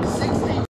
60